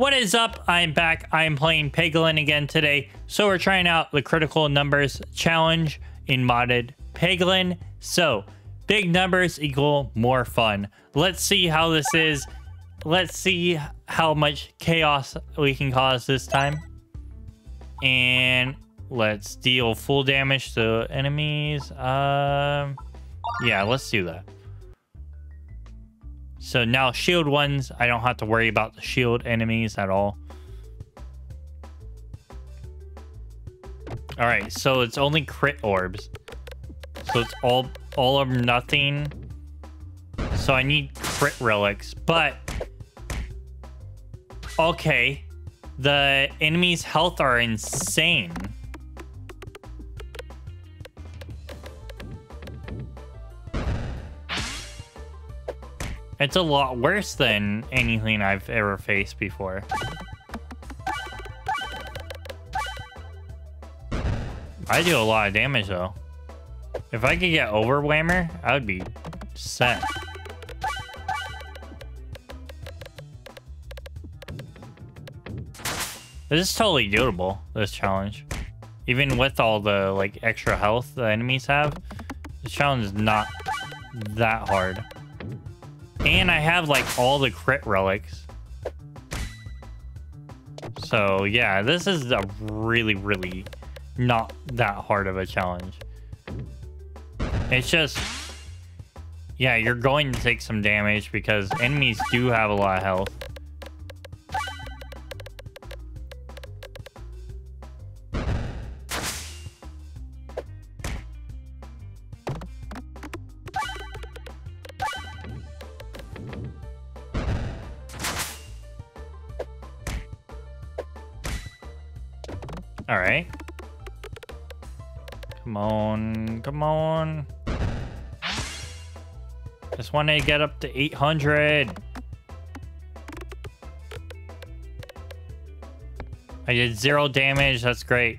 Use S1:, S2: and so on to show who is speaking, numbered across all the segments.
S1: What is up? I'm back. I'm playing Peglin again today. So we're trying out the critical numbers challenge in modded Peglin. So big numbers equal more fun. Let's see how this is. Let's see how much chaos we can cause this time. And let's deal full damage to enemies. Um, yeah, let's do that. So now shield ones, I don't have to worry about the shield enemies at all. All right, so it's only crit orbs. So it's all all or nothing. So I need crit relics, but okay, the enemy's health are insane. It's a lot worse than anything I've ever faced before. I do a lot of damage though. If I could get over overwhammer, I would be set. This is totally doable, this challenge. Even with all the like extra health the enemies have, this challenge is not that hard. And I have like all the crit relics. So yeah, this is a really, really not that hard of a challenge. It's just, yeah, you're going to take some damage because enemies do have a lot of health. Just want to get up to 800. I did zero damage. That's great.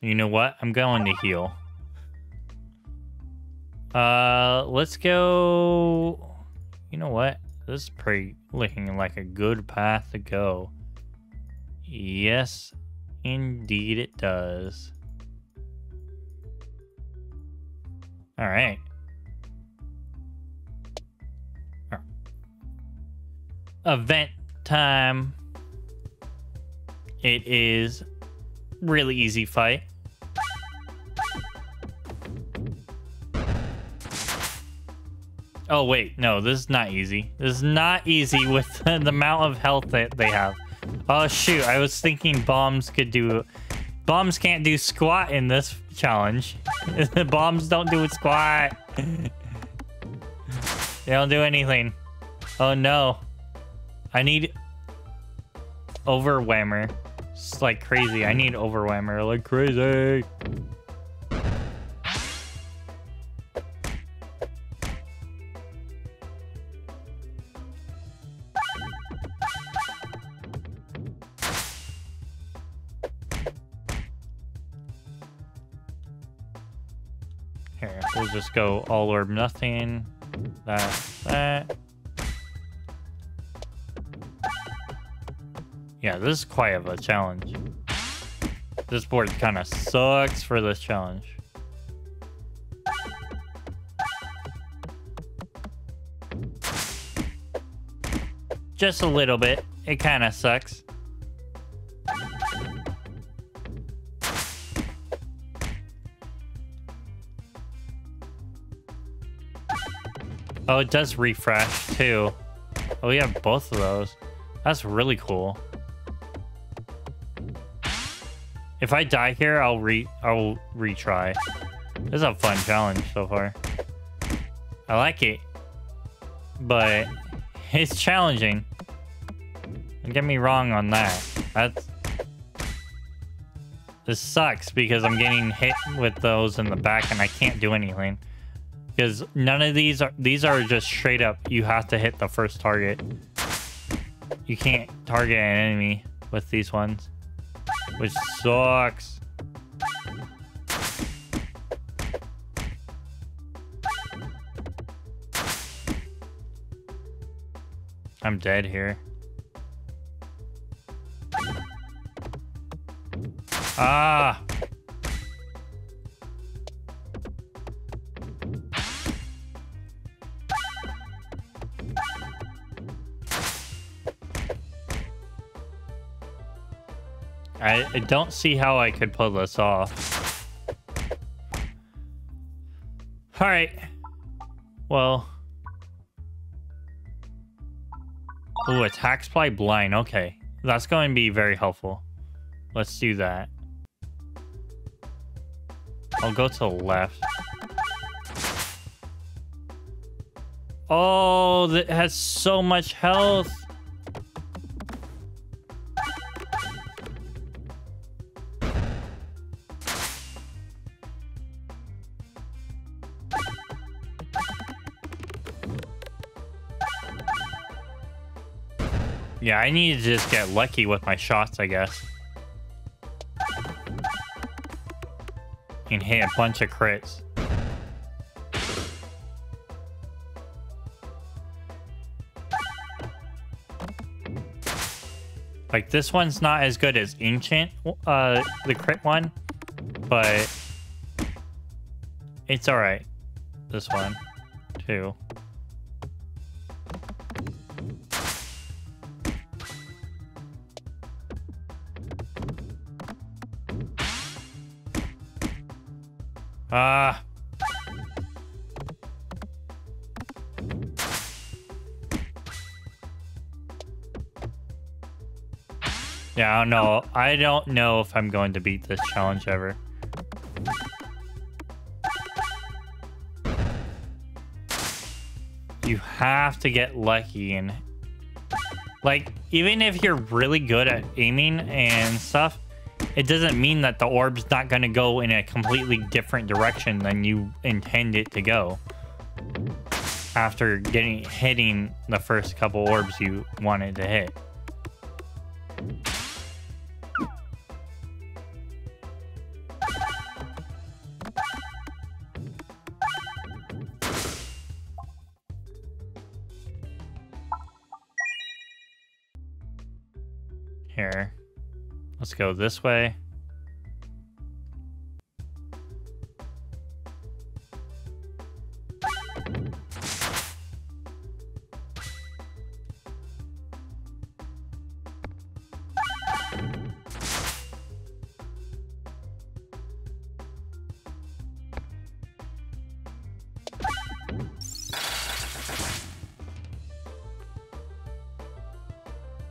S1: You know what? I'm going to heal. Uh, let's go. You know what? This is pretty looking like a good path to go. Yes, indeed it does. All right. Event time. It is really easy fight. Oh, wait. No, this is not easy. This is not easy with the amount of health that they have. Oh, shoot. I was thinking bombs could do... Bombs can't do squat in this challenge. bombs don't do squat. they don't do anything. Oh, no. I need... Overwhammer. It's like crazy. I need Overwhammer like crazy. Go all or nothing. That, that. Yeah, this is quite of a challenge. This board kind of sucks for this challenge. Just a little bit. It kind of sucks. Oh, it does refresh too. Oh, we have both of those. That's really cool. If I die here, I'll re I'll retry. This is a fun challenge so far. I like it, but it's challenging. Don't get me wrong on that. That's this sucks because I'm getting hit with those in the back and I can't do anything. Because none of these are these are just straight up you have to hit the first target. You can't target an enemy with these ones. Which sucks. I'm dead here. Ah! I, I don't see how I could pull this off. Alright. Well. Ooh, attack supply blind. Okay. That's going to be very helpful. Let's do that. I'll go to the left. Oh, that has so much health. Yeah, I need to just get lucky with my shots, I guess. And hit a bunch of crits. Like, this one's not as good as Ancient, uh, the crit one, but it's alright. This one, too. Ah. Yeah, I don't know. I don't know if I'm going to beat this challenge ever. You have to get lucky and... Like, even if you're really good at aiming and stuff, it doesn't mean that the orb's not going to go in a completely different direction than you intend it to go. After getting hitting the first couple orbs you wanted to hit. Here. Let's go this way.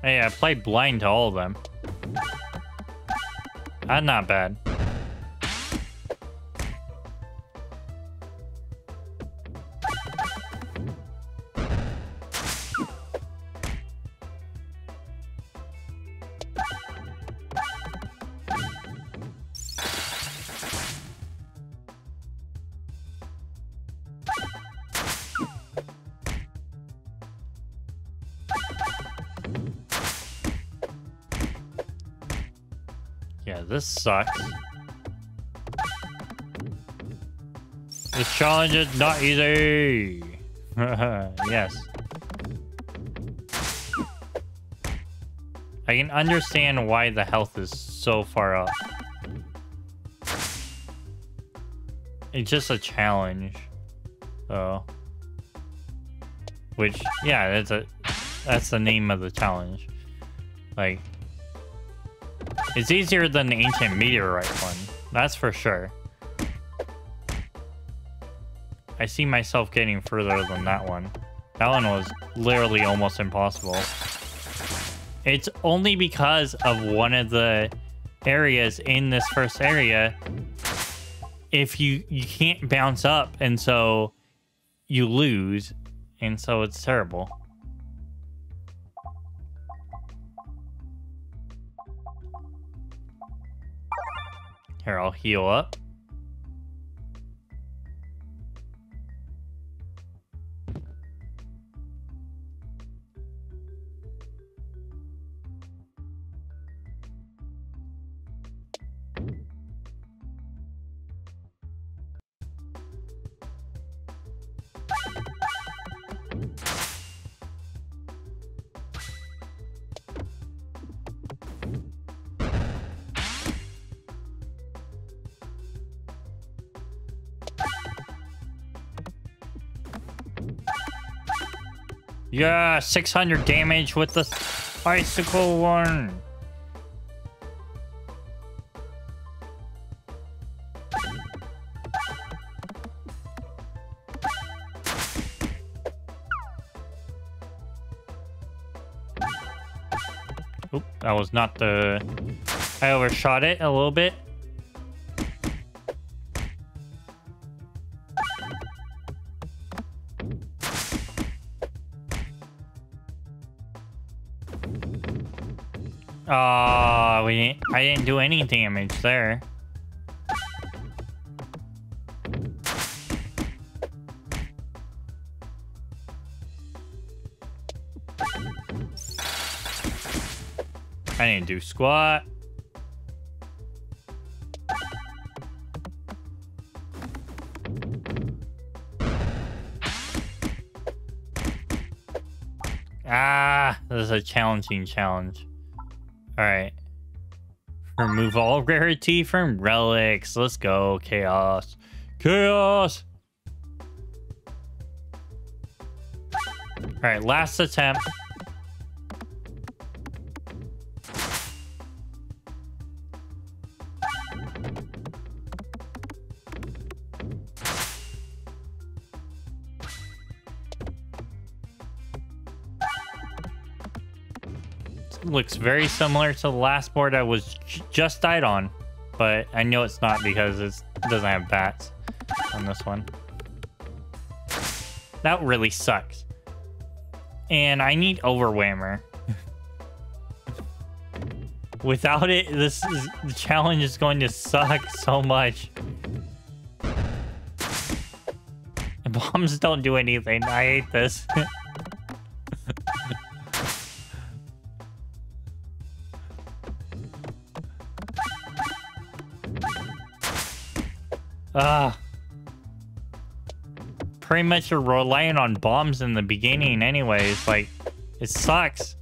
S1: Hey, I played blind to all of them. Uh, not bad. This sucks. This challenge is not easy. yes. I can understand why the health is so far up. It's just a challenge. So. Which, yeah, that's a that's the name of the challenge. Like, it's easier than the ancient meteorite one. That's for sure. I see myself getting further than that one. That one was literally almost impossible. It's only because of one of the areas in this first area. If you you can't bounce up, and so you lose, and so it's terrible. Here, I'll heal up. Yeah, 600 damage with the bicycle one. Oop, that was not the... I overshot it a little bit. Oh, we I didn't do any damage there. I didn't do squat. Ah, this is a challenging challenge. Alright. Remove all rarity from relics. Let's go, chaos. Chaos! Alright, last attempt. Looks very similar to the last board I was just died on. But I know it's not because it doesn't have bats on this one. That really sucks. And I need Overwhammer. Without it, this is, the challenge is going to suck so much. Bombs don't do anything. I hate this. Ah. Pretty much you're relying on bombs in the beginning anyways. Like, it sucks.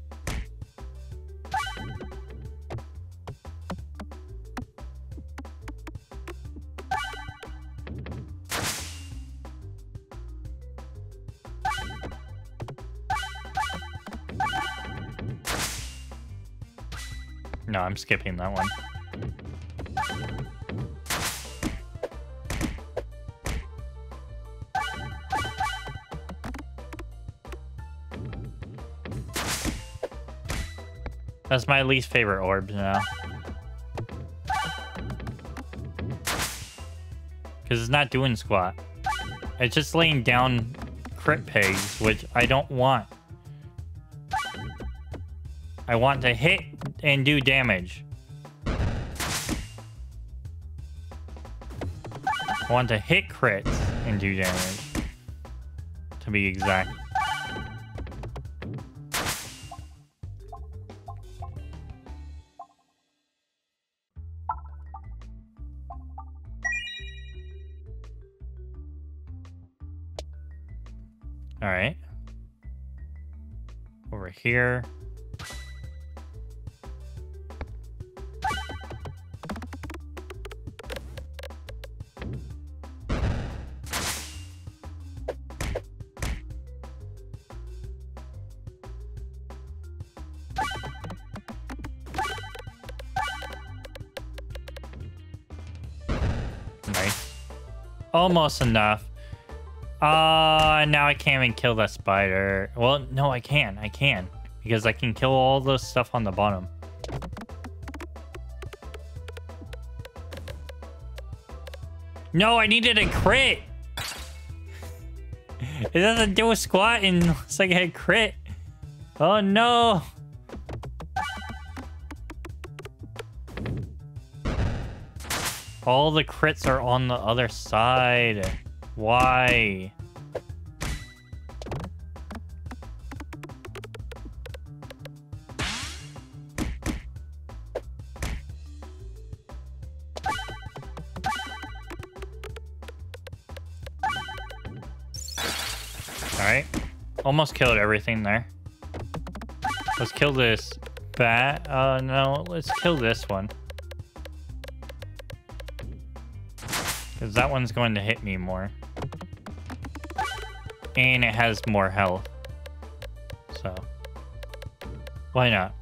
S1: No, I'm skipping that one. That's my least favorite orb now. Because it's not doing squat. It's just laying down crit pegs, which I don't want. I want to hit and do damage. I want to hit crits and do damage. To be exact. Here. Nice. Almost enough. Uh, now I can't even kill that spider. Well, no, I can. I can. Because I can kill all the stuff on the bottom. No, I needed a crit. It doesn't do a squat unless I get a crit. Oh, no. All the crits are on the other side. Why? Almost killed everything there. Let's kill this bat. Uh, no, let's kill this one. Because that one's going to hit me more. And it has more health. So, why not?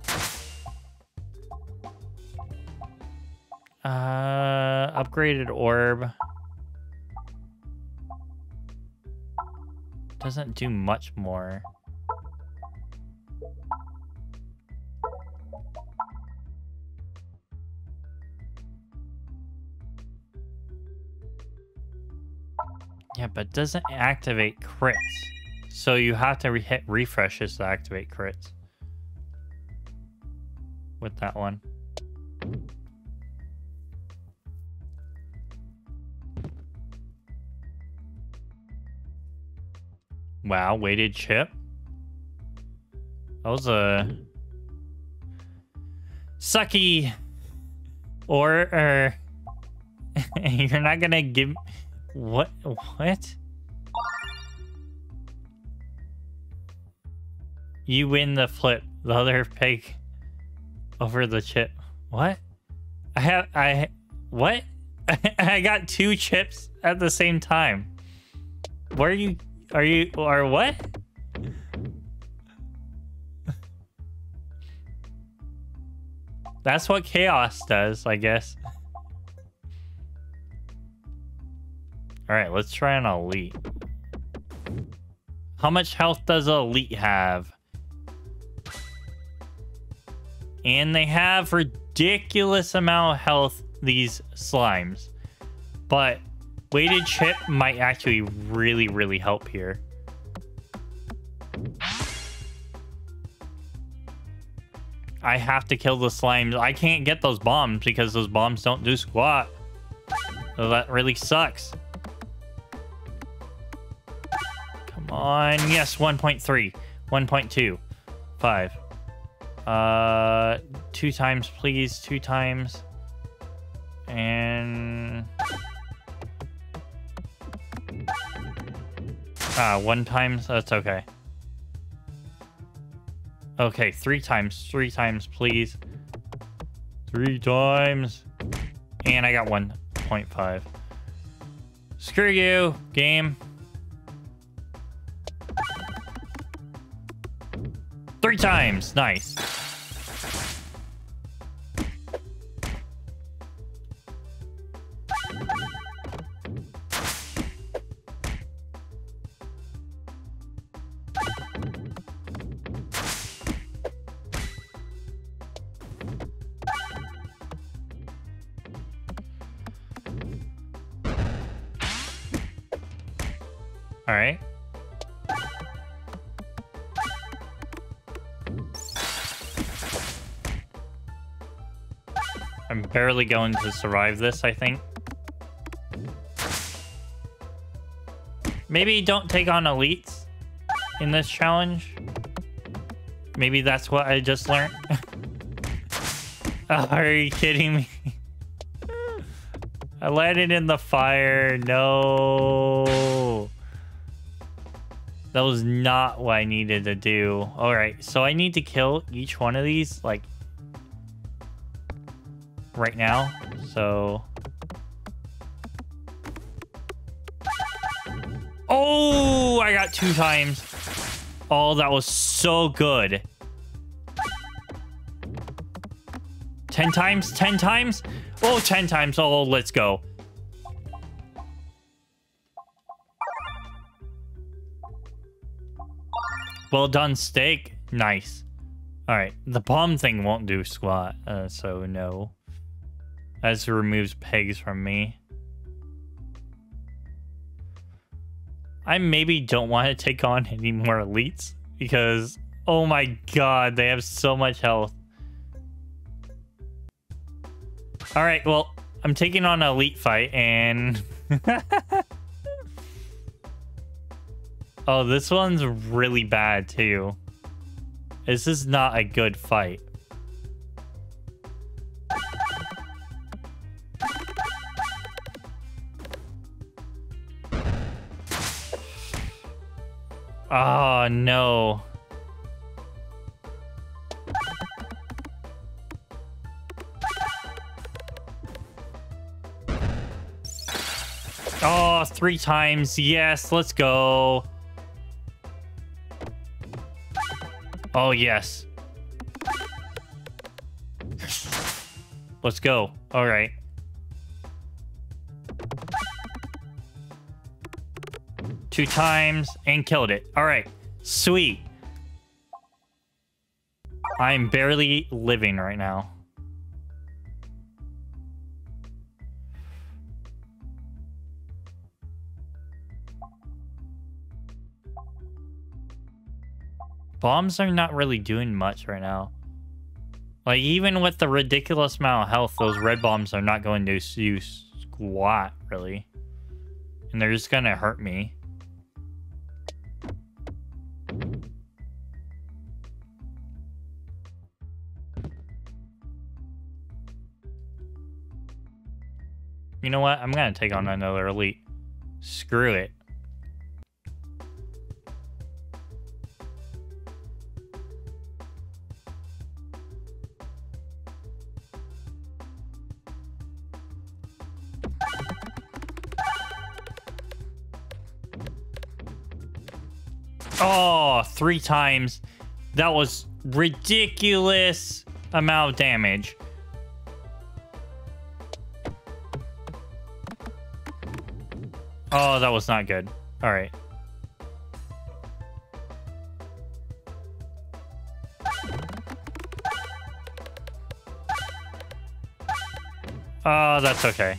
S1: Uh, upgraded orb. Doesn't do much more. Yeah, but doesn't activate crits. So you have to re hit refreshes to activate crits. With that one. Wow, weighted chip. That was a sucky. Or, or er, you're not gonna give what? What? You win the flip. The other peg over the chip. What? I have I what? I got two chips at the same time. Where are you are you or what? That's what chaos does, I guess. All right, let's try an elite. How much health does elite have? And they have ridiculous amount of health, these slimes. But weighted chip might actually really, really help here. I have to kill the slimes. I can't get those bombs because those bombs don't do squat. So that really sucks. Come on. Yes, 1.3. 1.2. 5. Uh, two times, please. Two times. And... Ah, one times? That's okay. Okay, three times. Three times, please. Three times. And I got 1.5. Screw you, game. Three times. Nice. I'm barely going to survive this, I think. Maybe don't take on elites in this challenge. Maybe that's what I just learned. oh, are you kidding me? I landed in the fire. No. That was not what I needed to do. All right, so I need to kill each one of these, like, right now, so... Oh, I got two times. Oh, that was so good. 10 times? 10 times? Oh, 10 times. Oh, let's go. Well done, steak. Nice. All right, the bomb thing won't do squat, uh, so no. As it removes pegs from me. I maybe don't want to take on any more elites because, oh my god, they have so much health. Alright, well, I'm taking on an elite fight and... oh, this one's really bad too. This is not a good fight. Oh, no. Oh, three times. Yes, let's go. Oh, yes. Let's go. All right. Two times and killed it. All right. Sweet. I'm barely living right now. Bombs are not really doing much right now. Like, even with the ridiculous amount of health, those red bombs are not going to do squat, really. And they're just gonna hurt me. You know what? I'm gonna take on mm-hmm. another elite. Screw it. Oh, three times. That was ridiculous amount of damage. Oh, that was not good. All right. Oh, that's okay.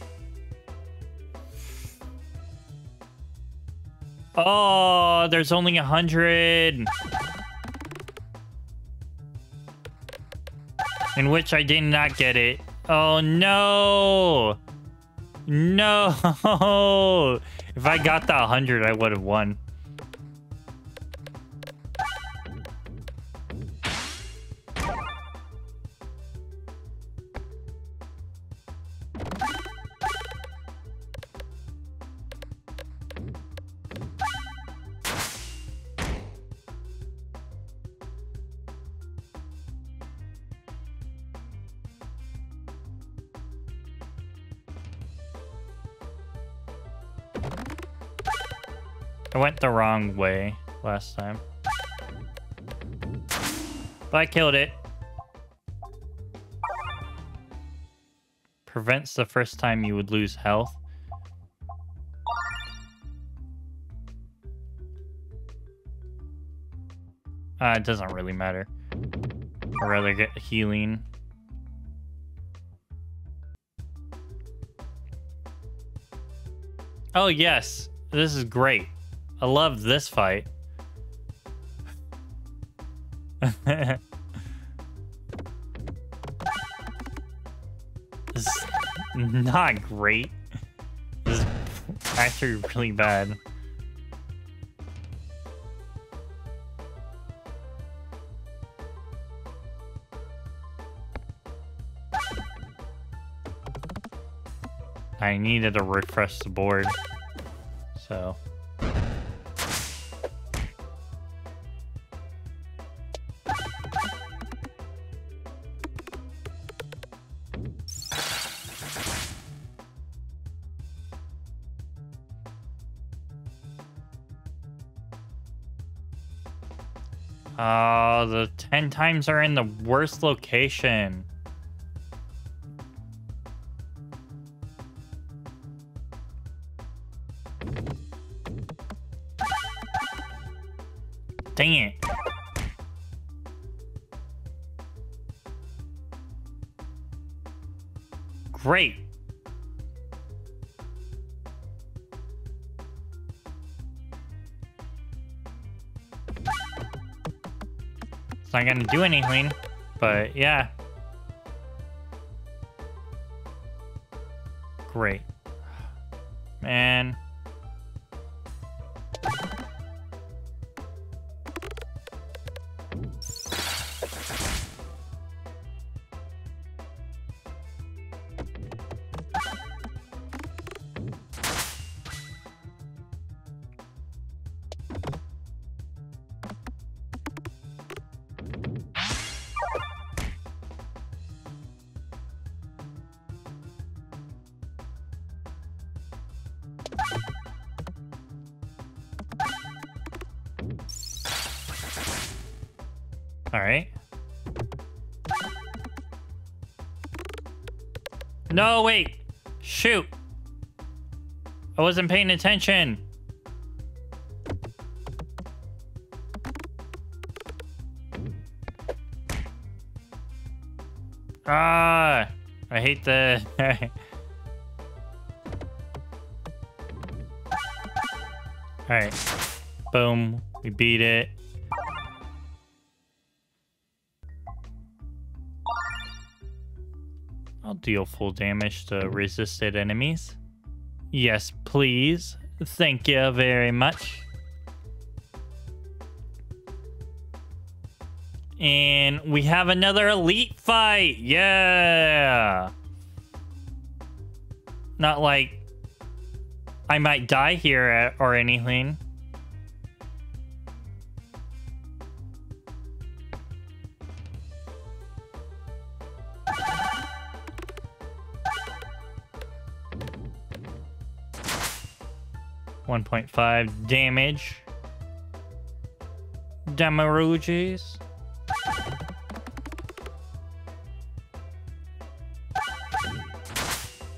S1: Oh, there's only a hundred. In which I did not get it. Oh no! No! If I got the 100, I would have won. I went the wrong way last time. But I killed it. Prevents the first time you would lose health. Uh, it doesn't really matter. I'd rather get healing. Oh, yes. This is great. I love this fight. this is not great. This is actually really bad. I needed to refresh the board, so... Oh, the 10 times are in the worst location. Not gonna do anything, but yeah. Great. All right. No, wait. Shoot. I wasn't paying attention. Ah, I hate the... Alright. Boom. We beat it. I'll deal full damage to mm-hmm. resisted enemies. Yes, please. Thank you very much. And we have another elite fight. Yeah. Not like I might die here or anything. One point five damage. Damaruges.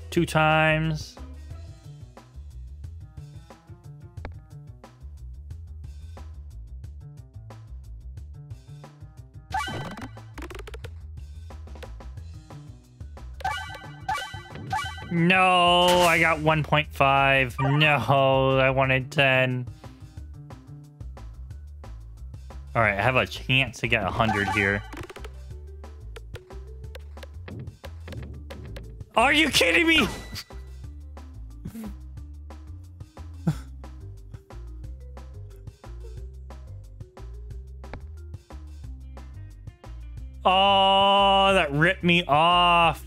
S1: Two times. No, I got 1.5. No, I wanted 10. All right, I have a chance to get 100 here. Are you kidding me? oh, that ripped me off.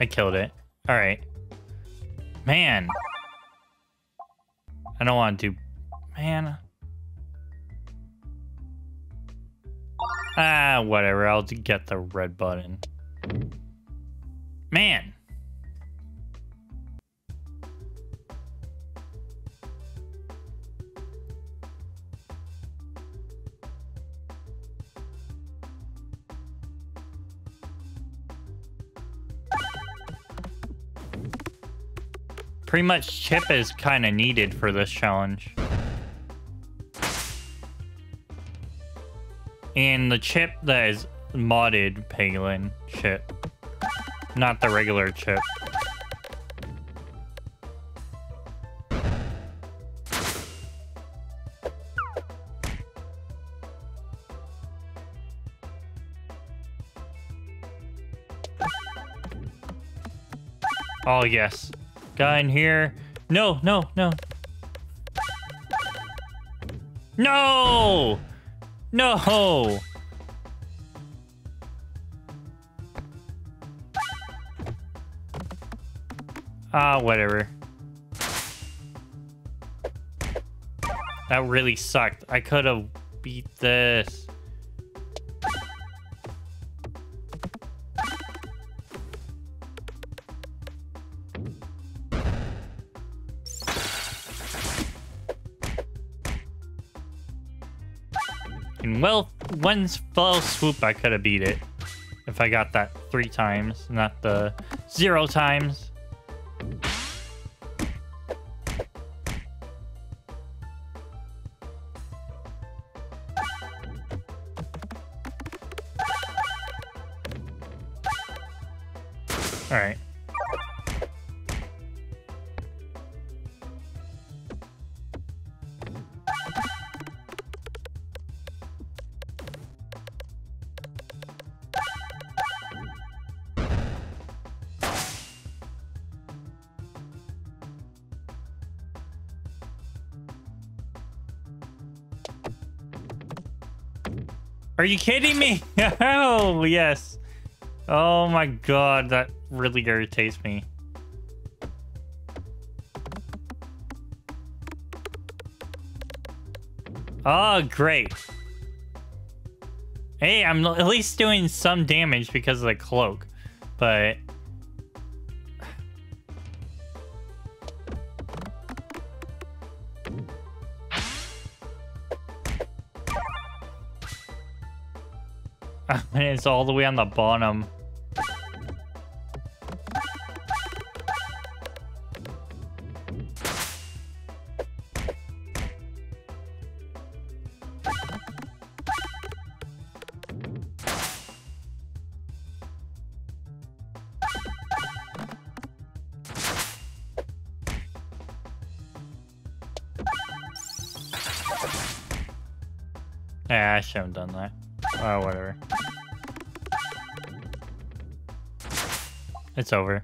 S1: I killed it. All right. Man. I don't want to do... Man. Ah, whatever. I'll get the red button. Man. Pretty much chip is kind of needed for this challenge. And the chip that is modded Peglin chip. Not the regular chip. Oh, yes. Guy in here. No, no, no. No! No! Ah, whatever. That really sucked. I could have beat this. Well, one fell swoop, I could have beat it. If I got that three times, not the zero times. Are you kidding me? oh, yes. Oh my god, that really irritates me. Oh, great. Hey, I'm at least doing some damage because of the cloak. But and it's all the way on the bottom. It's over.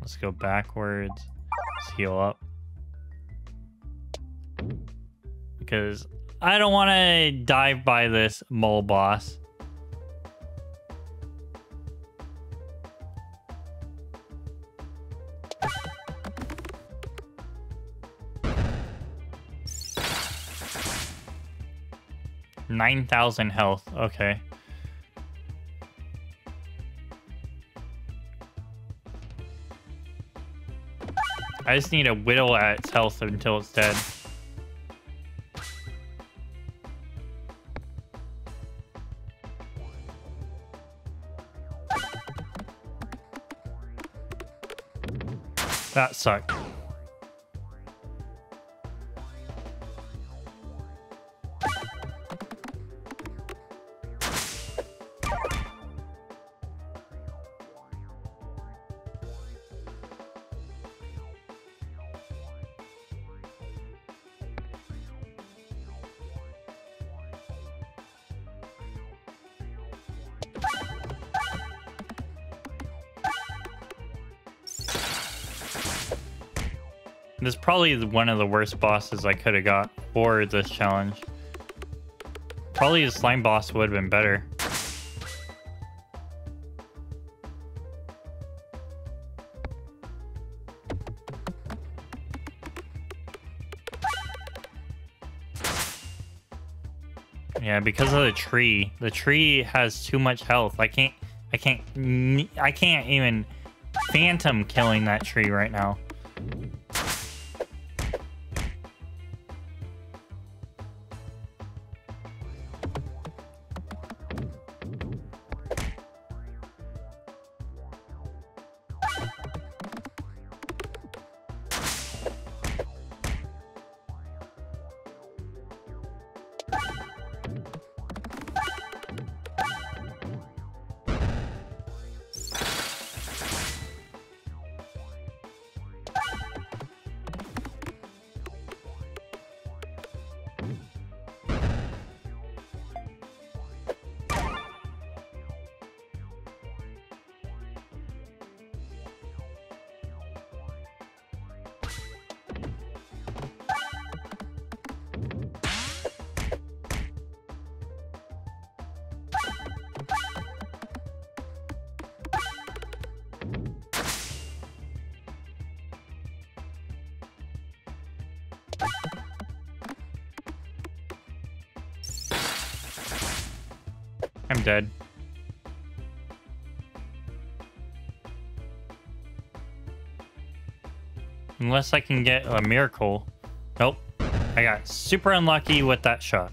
S1: Let's go backwards. Let's heal up. Because I don't want to dive by this mole boss. Nine thousand health. Okay. I just need to whittle at its health until it's dead. That sucked. This is probably one of the worst bosses I could have got for this challenge. Probably the slime boss would have been better. Yeah, because of the tree. The tree has too much health. I can't I can't I can't even phantom killing that tree right now. I'm dead. Unless I can get a miracle. Nope. I got super unlucky with that shot.